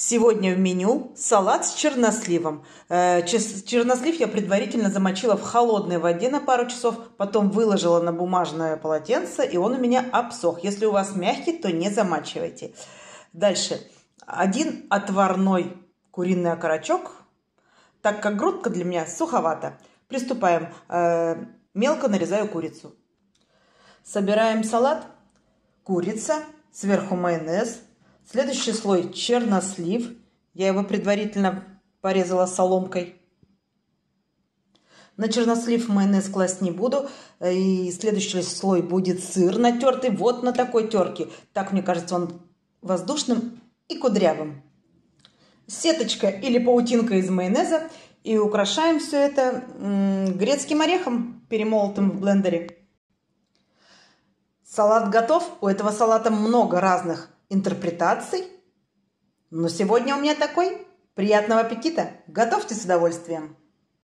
Сегодня в меню салат с черносливом. Э, чернослив я предварительно замочила в холодной воде на пару часов, потом выложила на бумажное полотенце, и он у меня обсох. Если у вас мягкий, то не замачивайте. Дальше. Один отварной куриный окорочок, так как грудка для меня суховата. Приступаем. Э, мелко нарезаю курицу. Собираем салат. Курица, сверху майонез, Следующий слой чернослив. Я его предварительно порезала соломкой. На чернослив майонез класть не буду. И следующий слой будет сыр натертый вот на такой терке. Так, мне кажется, он воздушным и кудрявым. Сеточка или паутинка из майонеза. И украшаем все это грецким орехом, перемолотым в блендере. Салат готов. У этого салата много разных интерпретаций. Но сегодня у меня такой. Приятного аппетита! Готовьте с удовольствием!